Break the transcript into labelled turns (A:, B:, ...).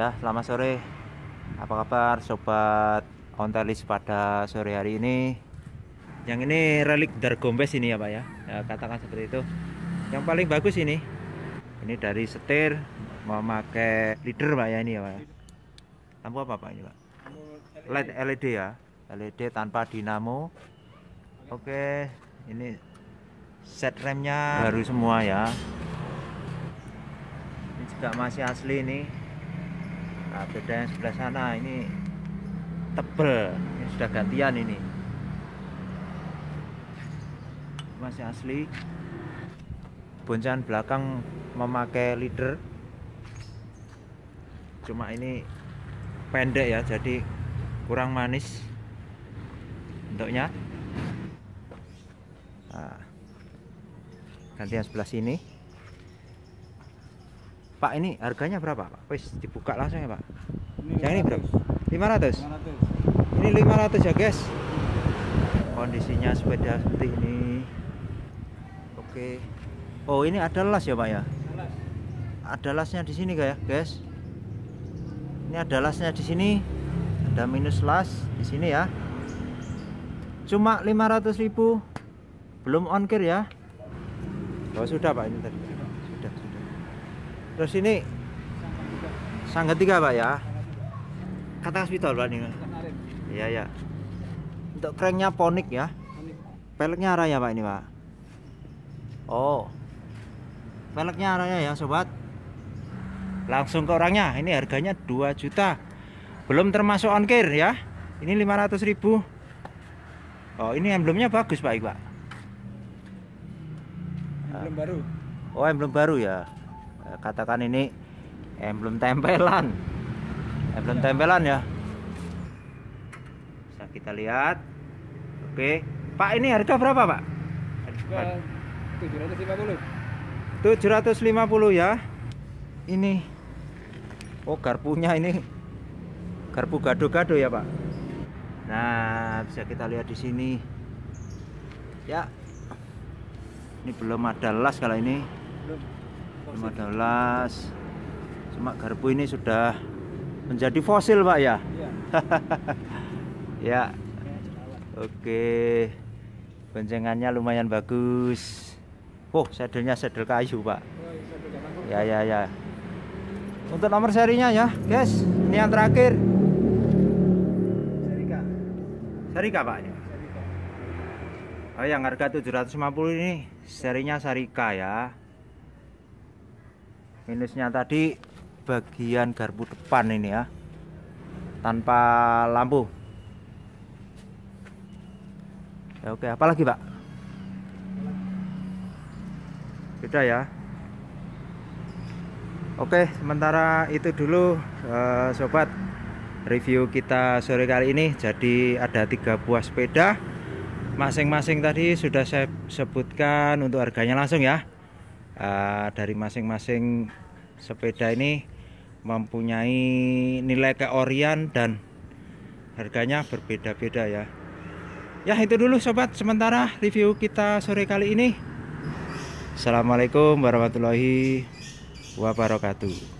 A: Ya, selamat sore. Apa kabar sobat Ontelis pada sore hari ini? Yang ini relik Dargombes ini ya, Pak ya. ya. Katakan seperti itu. Yang paling bagus ini. Ini dari setir memakai leader Pak ya ini ya, Pak. Ya. Lampu apa Pak ini, Pak? LED LED ya. LED tanpa dinamo. Oke, ini set remnya baru semua ya ini juga masih asli ini nah, beda yang sebelah sana ini tebel. Ini sudah gantian ini. Masih asli. Boncan belakang memakai leader. Cuma ini pendek ya jadi kurang manis bentuknya. Nah, gantian sebelah sini Pak ini harganya berapa Pak? Wis dibuka langsung ya Pak. Ini yang ini berapa? 500? 500 ini 500 ya guys. Kondisinya sepeda seperti ini. Oke. Oh ini ada las ya Pak ya? Ada lasnya di sini ya guys. Ini ada lasnya di sini. Ada minus las di sini ya. Cuma 500.000 belum ongkir ya. Oh sudah Pak ini tadi. Terus ini sang ketiga Pak ya. Kata hospital Pak ini. Iya ya. Untuk cranknya ponik ya. Peleknya arahnya Pak ini Pak. Oh. Peleknya arahnya ya sobat. Langsung ke orangnya. Ini harganya 2 juta. Belum termasuk ongkir ya. Ini 500 ribu. Oh ini emblemnya bagus Pak Pak
B: emblem baru
A: oh emblem baru ya katakan ini emblem tempelan. Emblem tempelan ya. Bisa kita lihat. Oke. Pak ini harga berapa pak?
B: Harga 750
A: 750 ya. Ini. Oh garpunya ini. Garpu gado-gado ya pak. Nah bisa kita lihat di sini. Ya. Ini belum ada las kalau ini.
B: Belum
A: belum ada las cuma garpu ini sudah menjadi fosil pak ya?
B: Iya.
A: Ya. Oke. Boncengannya lumayan bagus. Oh sadelnya sadel kayu pak.
B: Oh, iya,
A: ya ya ya. Untuk nomor serinya ya guys ini yang terakhir.
B: Serika
A: Sarika pak
B: Serika
A: Oh yang harga 750 ini serinya Sarika ya Minusnya tadi bagian garpu depan ini ya. Tanpa lampu. Ya oke apalagi pak? Beda ya. Oke sementara itu dulu eh, sobat review kita sore kali ini. Jadi ada tiga buah sepeda. Masing-masing tadi sudah saya sebutkan untuk harganya langsung ya Eh, dari masing-masing sepeda ini mempunyai nilai keorian dan harganya berbeda-beda ya. Ya itu dulu sobat. Sementara review kita sore kali ini. Assalamualaikum warahmatullahi wabarakatuh